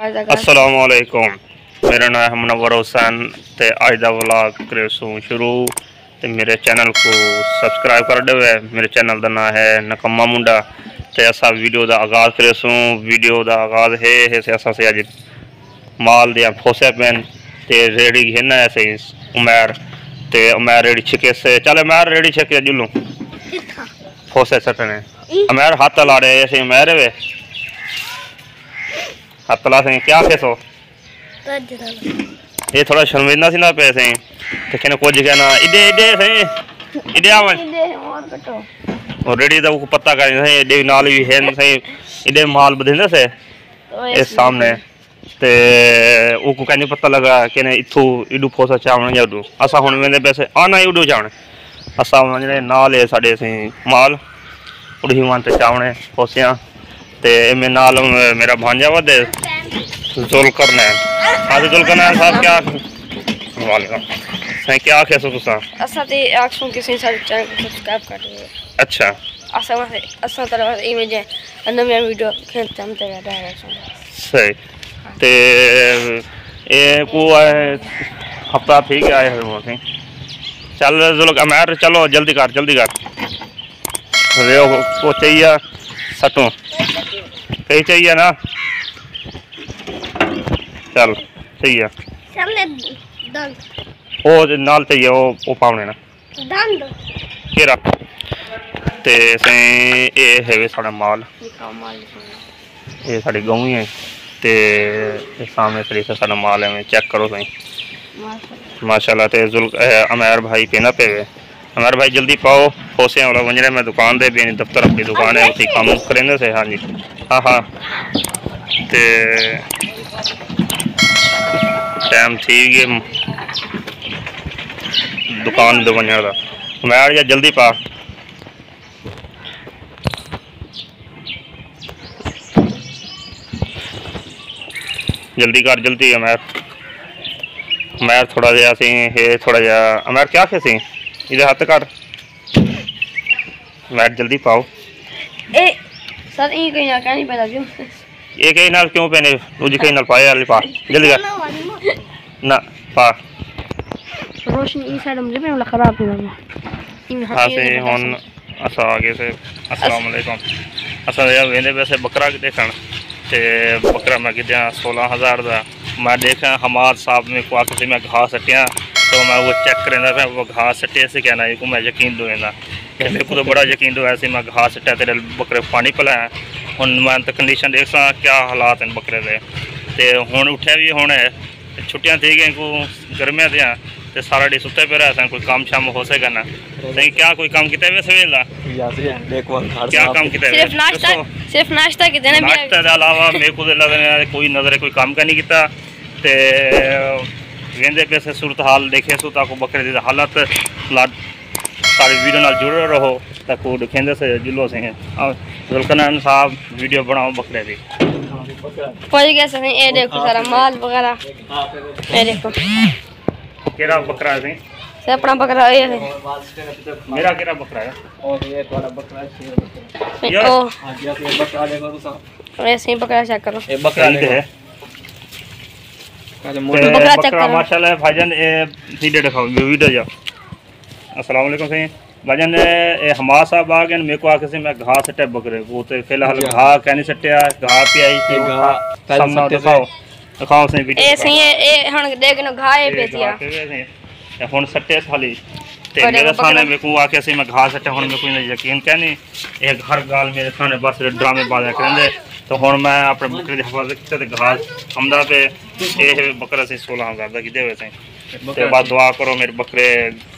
السلام علیکم۔ میرا نام ہے منور حسین تے اج دا ولاگ کرے سوں شروع۔ تے میرے چینل کو سبسکرائب کر دو۔ میرے چینل دا نام ہے نکما منڈا۔ تے اسا ویڈیو دا آغاز کرے سوں ویڈیو دا آغاز ہے ہے سے اسا سے اج مال دیا پھوسے پین۔ تے ریڑی گھنا ایسے عمر۔ تے عمر ریڑی چھکے سے۔ چلے عمر ریڑی چھکے جلوں پھوسے سٹنے۔ عمر ہاتھ لا رہے ایسے عمر وے ہاتھ لا سے کیا کیسو یہ تھوڑا شرمندہ سی نہ سیں تے کنے کچھ کہنا ایڈے ایڈے سیں ایڈے آون اور ریڑی دا کو پتہ کریں سیں ایڈے نال بھی ہیں سیں ایڈے مال بدھندے سے اس سامنے تے او کو کہیں پتہ لگا کہ نے اتھو ایڈو پھوسا چاون یا اڈو اسا ہن ویندے پیسے آنا ایڈو چاون اسا ونجنے نال ہے ساڈے سیں مال اڑھی وان تے چاونے پھوسیاں تے میں نال میرا بھانجا ودے زول کرنا ہے ہاں ہے صاحب کیا وعلیکم سیں کیا کہہ تساں؟ اسا تے آکسوں کسی سارے چینل کو سبسکرائب کر دو اچھا۔ اسا واسے اسا طرح ایمیج ہے نویں ویڈیو کھینچتے ہم تے ڈائریکٹ صحیح۔ تے اے کو ہفتہ ٹھیک ہے آئے ہوئے ہیں چل امیر چلو جلدی کر جلدی کر۔ ریو کو چاہیے۔ سٹوں کہیں چاہیے نا؟ چل دند وہ نال چاہیے وہ پاؤنے نا۔ کیرا؟ تے اے ہے ساڑا مال۔ یہ ساڑی گاؤں ہے۔ تے سامنے سری سے ساڑا مال ہے چیک کرو سیں ماشاءاللہ۔ تے ذل امیر بھائی پینا پے ہوئے امیر بھائی جلدی پاؤ پھوسے والا ونجرے میں دکان دے بھی دفتر اپنی دکان ہے اسی کام کریں سے ہاں جی ہاں ہاں تے ٹائم تھی گئے دکان دے ونجر دا امیر یا جلدی پا جلدی کر جلدی امیر امیر تھوڑا جہا سی ہے تھوڑا جہا امیر کیا کھے سی بکرا تے بکرا میں سولہ ہزار میں دیکھا تو میں وہ چیک کریں دا وہ گھا سٹے سے کہنا ہے کو میں یقین دو دا کہ میرے کو تو بڑا یقین دو ایسے میں گھا سٹیا تیرے بکرے پانی پلایا ہن میں تو کنڈیشن دیکھ سا کیا حالات ہیں بکرے دے۔ تے ہن اٹھے بھی ہن ہے چھٹیاں تھی گئیں کو گرمیاں دیاں تے سارا ڈی ستے پہ رہا کوئی کام شام ہو سکے نا۔ نہیں کیا کوئی کام کیتے ہوئے سویل دا؟ کیا کام کیتے ہوئے؟ صرف ناشتہ صرف ناشتہ کی دینے بھی ناشتہ دے علاوہ میرے کو لگنے کوئی نظر کوئی کام کا نہیں کیتا۔ تے ویندے پہ سے صورتحال دیکھے سو تاکو بکرے دی حالت ساری ویڈیو نال جڑے رہو تاکو دکھیندے سے جلو سے ہیں ذلکنان صاحب ویڈیو بناؤ بکرے دی پہنچ گیا سر اے دیکھو سارا مال وغیرہ اے دیکھو کیڑا بکرا ہے سر اپنا بکرا اے ہے میرا کیڑا بکرا ہے او ایسے ہی بکرا چیک کرو بکرا ہے بکرا چیک بکرا کرو ماشاءاللہ بھائی جان ویڈیو دکھاؤ ویڈیو جا السلام علیکم سی بھائی جان اے ہما صاحب آ گئے کو آ کے میں گھا سٹے بکرے وہ تے فی الحال گھا کہنی سٹیا گھا پی آئی سی سامنا دکھاؤ دکھاؤ سی ویڈیو اے سی اے ہن دیکھنو گھائے پیتیا ہن سٹے سالی میرے سامنے میرے کو آ کے سی میں گھا سٹے ہن میرے کو نہیں یقین کہنی یہ ہر گال میرے سامنے بس ڈرامے بازا کرندے تو ہن میں اپنے بکرے دی حفاظت کیتے تے گھا ہمدا تے اے بکرا سی 16000 دا کیتے ہوئے سی تے بعد دعا کرو میرے بکرے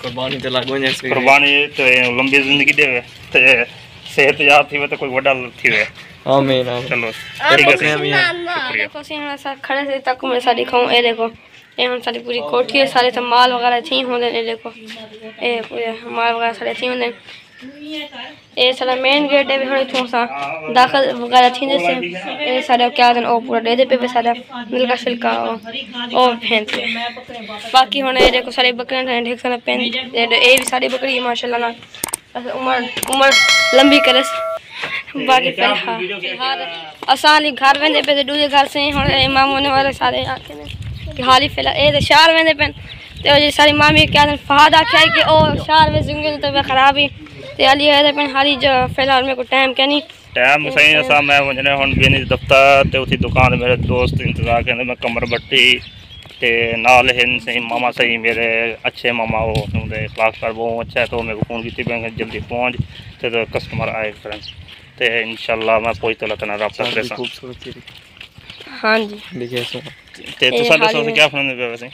قربانی تے لگ ونجے سی قربانی تے لمبی زندگی دے تے صحت یاب تھی تے کوئی وڈا تھی وے آمین آمین۔ چلو ٹھیک ہے شکریہ۔ دیکھو سی ہن سا کھڑے سے تک میں ساری کھاؤں۔ اے دیکھو۔ ایمن ساری پوری کوٹھی ہے سارے تو مال وغیرہ تھی ہوں دے دیکھو اے پورے مال وغیرہ سارے تھی ہوں دے اے سارا مین گیٹ ہے بھی ہونے تھوں سا داخل وغیرہ تھی دے سے۔ اے سارے کیا دن او پورا دے دے پہ سارا ملکا شلکا ہو او پھین پہ باقی ہونے اے دیکھو سارے بکریاں ٹھن ٹھیک سارا پین اے بھی سارے بکری ماشاءاللہ نا عمر عمر لمبی کرس۔ باقی پہ ہاں۔ گھار گھر ویندے پہ دے دوزے گھار سے ہونے، امام ہونے والے سارے آکے میں کہ حالی فیلہ اے دے شار میں دے پین۔ تے او جی ساری مامی کیا دن فہد آکھا ہے کہ او شار میں زنگے تو بے خرابی۔ تے علی ہے دے پین حالی جو فیلہ الحال میں کو ٹائم کینی ٹائم صحیح ایسا میں مجھنے ہون بینی دفتہ تے اسی دکان میرے دوست انتظار کیندے میں کمر بٹی۔ تے نال ہن صحیح ماما صحیح میرے اچھے ماما ہو ہوں دے اخلاق کر وہ اچھا ہے تو میں کو فون کیتی بینک جلدی پہنچ۔ تے تو کسٹمر آئے فرنس تے انشاءاللہ میں پوچھ تو رابطہ کرے سا۔ ہاں جی۔ دیکھیے تے تو ساڈے سو کیا فنن پیا ویسے؟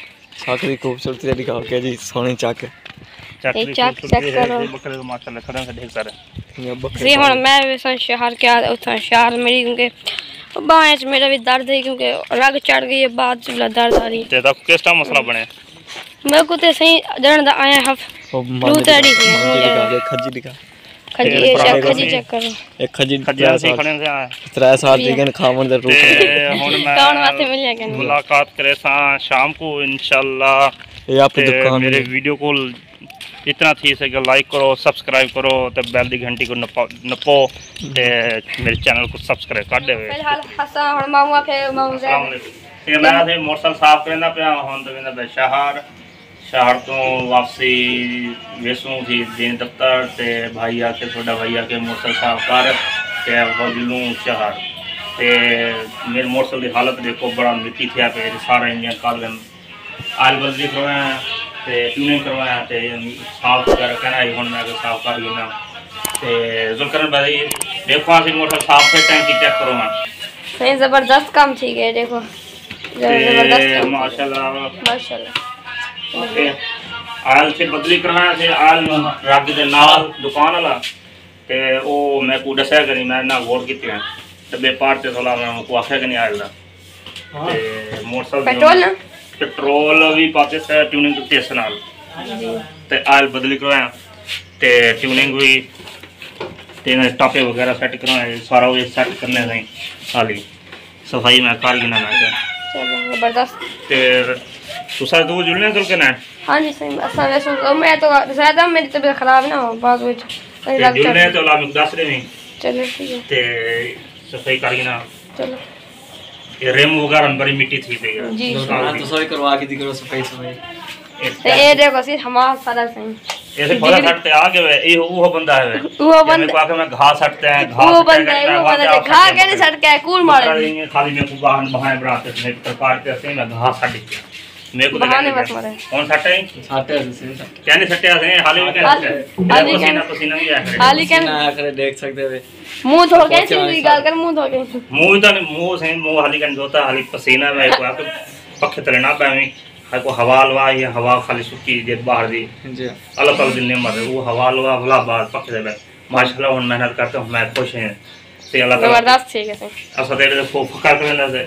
چاک خوبصورتی تے دکھاؤ کے جی سونے چاک چاک خوبصورتی ہے۔ بکرے ماشاءاللہ کھڑے سے ڈھیر سارے۔ جی ہن میں ویسا شہر کے اتھا شہر میری کیونکہ بائیں چ میرا بھی درد ہے کیونکہ رگ چڑھ گئی ہے بعد سے درد آ رہی ہے۔ تے تا کس ٹائم مسئلہ بنے؟ میں کو تے صحیح جڑن دا آیا ہف۔ لو تڑی کھجی دکھا ملاقات کرے سا شام کو انشاءاللہ میرے ویڈیو کو اتنا تھی سے کہ لائک کرو سبسکرائب کرو تب بیل دی گھنٹی کو نپو میرے چینل کو سبسکرائب کر دے ہوئے السلام علیکم میں نے مرسل صاحب کرنا پہ ہوں تو میں نے بے شہر شہرتوں واپسی ویسوں تھی دین دفتر تے بھائی آکے سوڑا بھائی آکے موسل صاحب کار تے وزلوں شہر تے میر موسل دی حالت دیکھو بڑا مٹی تھیا پہ سارا انڈیا کالگن آل بزلی کروایا ہیں تے ٹیونن کروایا ہیں تے صاحب کر کہنا ہی ہونے میں اگر صاحب کر گینا تے ذکرن بھائی دیکھو ہاں سی موسل صاحب سے ٹینکی چیک کرو ہاں نہیں زبردست کام تھی گئے دیکھو زبردست ماشاءاللہ ماشاءاللہ آئل سے بدلی کرانا سے آل رب دے نال دکان والا تے او میں کو دسیا کری میں نہ غور کیتے ہیں تے بے پار تے میں کو آکھیا کہ نہیں آئے تے موٹر سائیکل بھی پاتے سے ٹیوننگ تے نال تے بدلی کرایا تے ٹیوننگ ہوئی ٹاپے وغیرہ سیٹ کرایا سارا وہ سیٹ کرنے گئی خالی صفائی میں کر لینا میں تے ਤੁਸਾਂ ਦੋ ਜੁਲਣਾ ਕਰ ਕੇ ਨਾ ਹਾਂਜੀ ਸਹੀ ਅਸਾਂ ਵੈਸੋ ਮੈਂ ਤਾਂ ਜ਼ਿਆਦਾ ਮੇਰੀ ਤਬੀਅਤ ਖਰਾਬ ਨਾ ਹੋ ਬਾਅਦ ਵਿੱਚ ਕੋਈ ਲੱਗ ਜਾਵੇ ਜੁਲਣਾ ਤੇ ਉਹ ਲੱਗ ਦੱਸ ਦੇਵੀਂ ਚਲੋ ਠੀਕ ਹੈ ਤੇ ਸਫਾਈ ਕਰੀ ਨਾ ਚਲੋ ਇਹ ਰੇਮ ਹੋਗਾ ਰੰਬਰੀ ਮਿੱਟੀ ਥੀ ਪਈ ਹੈ ਜੀ ਸਾਰਾ ਤੁਸਾਂ ਵੀ ਕਰਵਾ ਕੇ ਦਿਖੋ ਸਫਾਈ ਸਮੇਂ ਤੇ ਇਹ ਦੇਖੋ ਸੀ ਹਮਾ ਸਾਰਾ ਸਹੀ ਇਹ ਫੋੜਾ ਘਟ ਤੇ ਆ ਗਿਆ ਇਹ ਉਹ ਬੰਦਾ ਹੈ ਉਹ ਬੰਦਾ ਕਹਾ ਕੇ ਮੈਂ ਘਾਹ ਸੱਟਦਾ ਹੈ ਘਾਹ ਉਹ ਬੰਦਾ ਇਹ ਬੰਦਾ ਘਾਹ ਕਹਿੰਦੇ ਸੱਟ ਕੇ ਕੂਲ ਮਾਰ ਲਈ ਖਾਲੀ ਮੈਂ ਕੋ ਬਾਹਨ ਬਹਾਏ ਬਰਾਤ ਤੇ ਨੇ ਪ੍ਰਕਾਰ ਤੇ ਅਸੀਂ ਨਾ ਘਾਹ ਸੱਟ ਦਿੱਤੀ پکھے تلے نہ پاویں ہر کو ہوا لوا یا ہوا خالی سکی دے باہر دی۔ اللہ تعالی دل نے مرے وہ ہوا لوا ہلا باہر پکھے دے ماشاءاللہ ہن محنت کرتے ہوں میں خوش ہیں۔ سے اللہ زبردست ٹھیک ہے۔ اسا تیرے کو فخر کرنے سے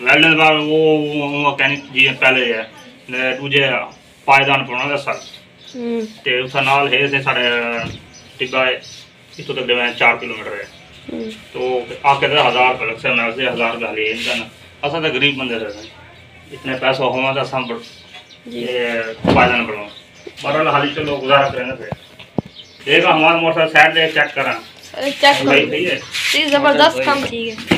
ویلڈر کا وہ مکینک جی پہلے ہے دوجے پائیدان پڑھنا دا سر تے اس نال ہے سے ساڑھے ٹبا ہے اس تو تک تقریباً چار کلومیٹر ہے تو آکے کے ہزار پر لکسے میں اسے ہزار روپیہ لے نا اسا تو گریب بندے رہتے ہیں اتنے پیسہ ہوا تو اصل پائیدان پڑھنا برحال حالی چلو گزارا کریں گے دیکھا ہمارے موٹر سیٹ دے چیک کریں چیک زبردست کام ٹھیک ہے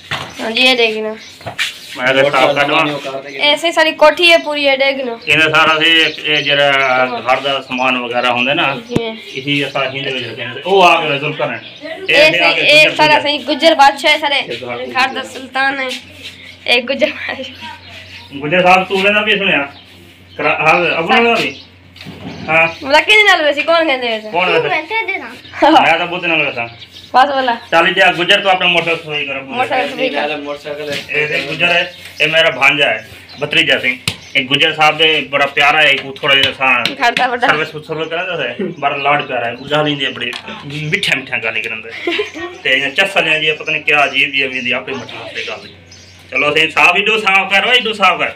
میں تو بہت دن ہو گیا تھا چس پتا چلو ادو صاف کرا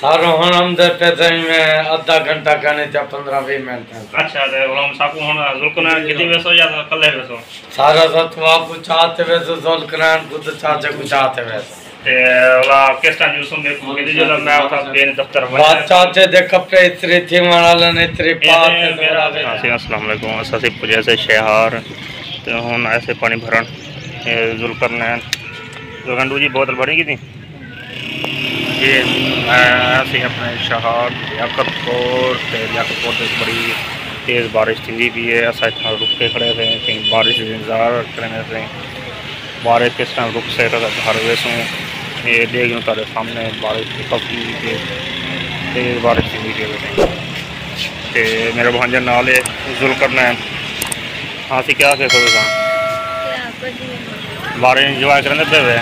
ਸਾਰੋਂ ਹੁਣ ਅੰਦਰ ਤੇ ਤਾਈ ਮੈਂ ਅੱਧਾ ਘੰਟਾ ਕਹਨੇ ਤੇ 15 20 ਮਿੰਟ ਅੱਛਾ ਤੇ ਹੁਣ ਸਾਕੂ ਹੁਣ ਜ਼ੁਲਕਨਾ ਕਿਤੇ ਵਸੋ ਜਾਂ ਕੱਲੇ ਵਸੋ ਸਾਰਾ ਸਤਵਾ ਪੁਛਾ ਤੇ ਵਸ ਜ਼ੁਲਕਨਾ ਬੁੱਧ ਚਾ ਚ ਗੁਜਾ ਤੇ ਵਸ شہر ایسے پانی بھرن ذلکر جی بوتل بھری کی تھی یہ ایسے ہی اپنے شہر لیاقت پور سے لیاقت پور سے بڑی تیز بارش تھی بھی ہے ایسا اتنا رکھ کے کھڑے تھے کہیں بارش انتظار کرنے سے بارش کس طرح رکھ سے رکھ ہر ویس ہوں۔ یہ دیکھ لوں تارے سامنے بارش کافی تیز بارش تھی بھی تے میرا بہن جن نالے ذل کرنا ہے۔ ہاں سی کیا سے کہ بارش انجوائے کرنے پہ ہوئے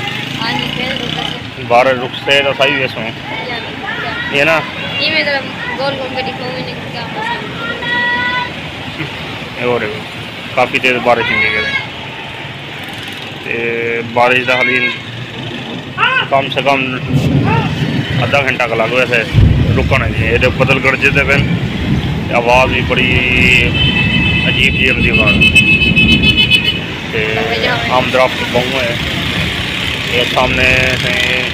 بارہ رخ سے تو صحیح ویسوں یہ نا یہ کافی تیز بارش ہوئی ہے بارش کا حال کم سے کم ادھا گھنٹہ کا لگ ویسے رکن ہے یہ بدل گرجے پہ آواز بھی بڑی عجیب جی آمدی آمدرافت بہو ہے ایک سامنے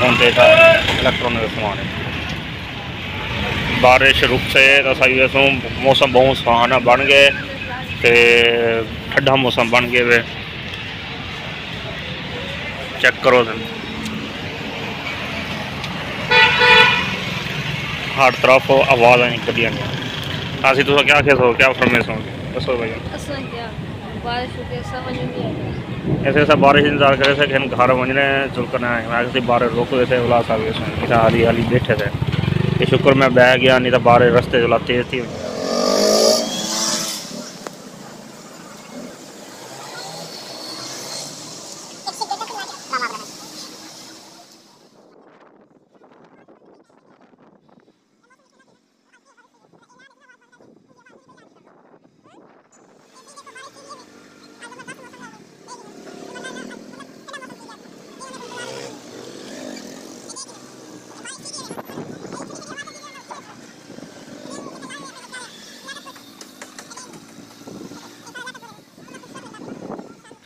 ہوں دیکھا الیکٹرونک سامان بارش رک سے تو موسم بہت سہانا بن گئے، تے ٹھڈا موسم بن گئے وے چیک کرو دن ہر طرف آواز آئی گڈیاں اسی تو کیا کہہ سو کیا فرمیس ہو؟ دسو بھائی۔ بارش ایسے ایسا بارش انتظار کرے تھے کہ ہم گھر وجنے چل کر ایمرجنسی بارش روک رہے تھے، اولا صاحب حالی حالی بیٹھے تھے۔ کہ شکر میں بہ گیا، نہیں تو بارش رستے اولا تیز تھی۔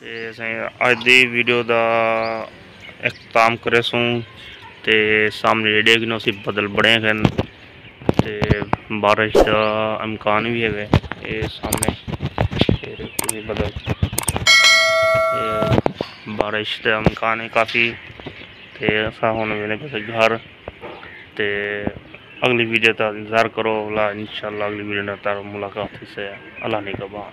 آئی ویڈیو دا اختمام کرے سوں تے سامنے ریڈیو بدل بڑے گن تے بارش دا امکان بھی ہے گئے سامنے لیڈے بدل بارش دا امکان ہے کافی تے ایسا ہونے میں نے کسی گھر تے اگلی ویڈیو تا انتظار کرو انشاءاللہ اگلی ویڈیو تا ملاقات سے اللہ نے کبھا